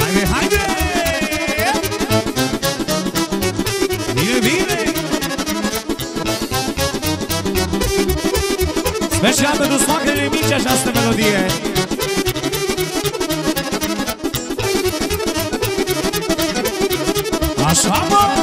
Haide, haide! Bine, bine! Special pentru smoacele mici această melodie Așa, mă!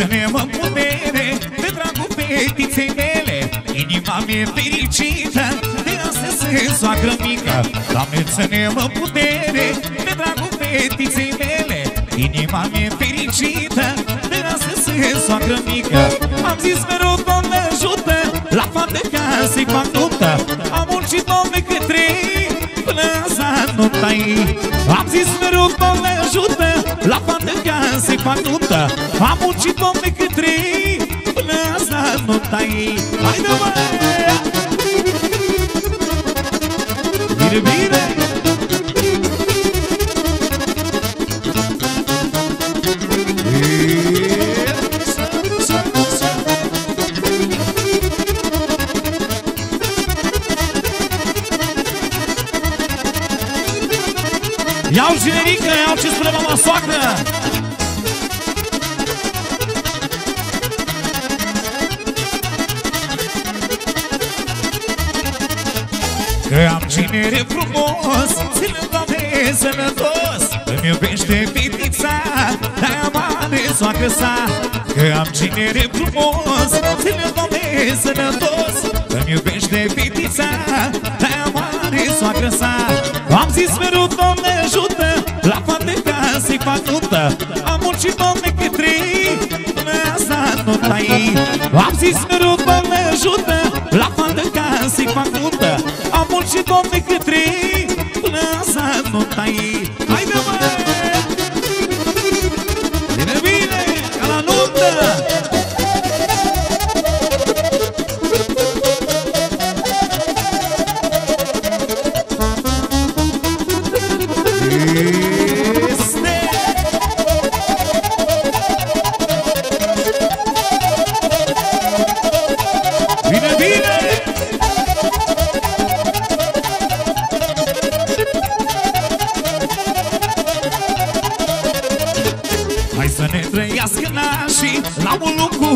Doamne, ține-mă putere Pe dragul fetiței mele. Inima mea fericită De astăzi se soacră mică. Doamne, ține-mă putere Pe dragul fetiței mele. Inima mea fericită De astăzi se soacră mică. Am zis mereu, Doamne, ajută La fată ca să-i fac azi nu tai Am zis mereu, Doamne, ajută La fată ca să-i fac nuntă Am muncit, Doamne, cât trei Până azi nu tai Haide, mă! Ce spune mama soacră Că am cinere frumos Ține, Doamne, sănătos Îmi iubește fetița De-aia mare soacră sa. Că am cinere frumos Ține, Doamne, sănătos Îmi iubește fetița De-aia mare soacră sa. Am zis mereu, Doamne, ajută fac nuntă Am muncit, Doamne, cât trei Până asta nu tai. Am zis mereu, Doamne, ajută La fată ca să-i fac nuntă Am muncit, Doamne, cât trei Până asta nu tai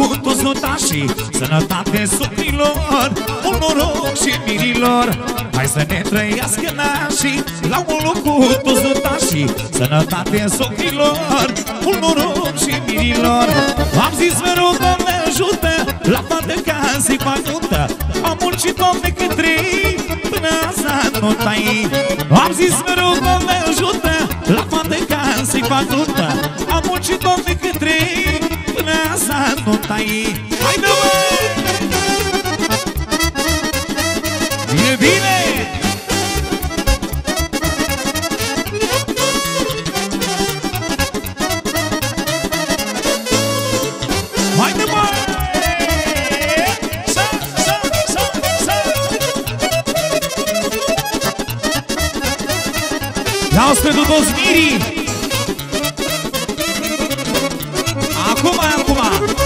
cu toți notașii Sănătate sufrilor Un noroc și mirilor. Hai să ne trăiască nașii La un cu toți notașii Sănătate sufrilor Un noroc și mirilor. Am zis mereu, Doamne, ajută La fată ca să-i fac nuntă Am muncit, Doamne, cât trei Până azi nu tai Am zis mereu, Doamne, ajută La fată ca să-i fac nuntă Am muncit, Doamne, cât trei Până azi nu tai Haide, mă! Bine, bine! Haide, mă! Sa, sa, sa, sa! Ia-o spre toți mirii! Acum, acum!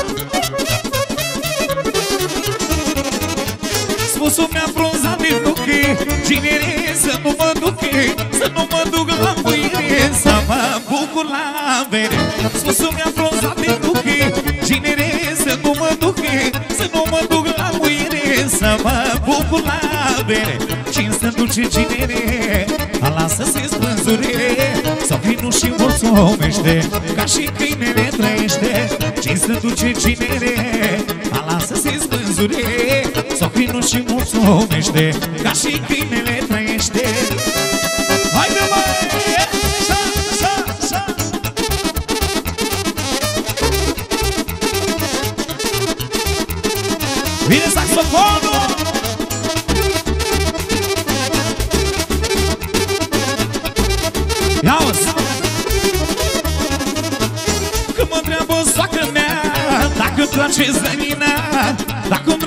Spusul mi-a frunzat din duche Cinere să nu mă duche Să nu mă duc la muire Să mă bucur la avere Spusul mi-a frunzat din duche Cinere să nu mă duche Să nu mă duc la muire Să mă bucur la avere Cinstă duce cinere A lasă-se spânzure Sau vinul și mulțumește Ca și câinele trăiește. Cinstă duce cinere A lasă-se spânzure Sau vinul și mulțumește Ca și câinele trăiește Haide mă! Sa, sa, sa! Vine saxofonul! Ia-uzi! Când mă întreabă soacră mea Dacă-mi place zănina Dacă-mi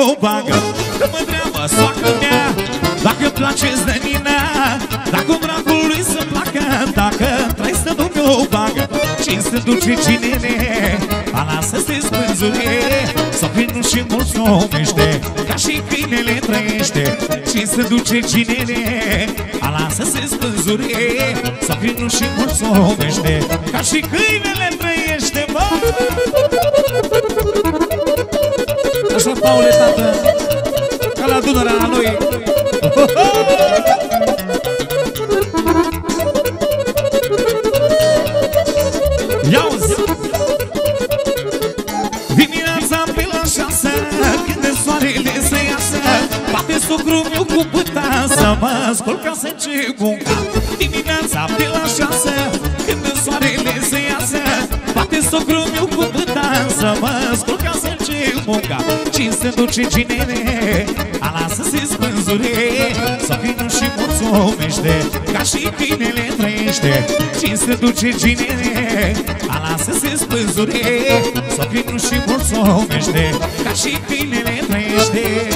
o bagă Că mă treabă soacră mea Dacă-mi de zănina Dacă dragului să placă Dacă trei să ducă o bagă Cine se duce cinene Balasă se spânzure Să vinul și mulți omește Ca și câinele trăiește. Cine se duce cinene Balasă se spânzure Să vinul și mulți omește Ca și câinele trăiește. Paule, tată Ca la Dunărea la noi Iauzi! Dimineața pe la șase Când de soarele se iasă Bate socru meu cu băta Să mă scol ca să încep munca Dimineața pe la șase se duce ginere Ala să se spânzure Să vină și mulțumește Ca și câinele trăiește. Cine se duce ginere Ala să se spânzure Să vină și mulțumește Ca și câinele trăiește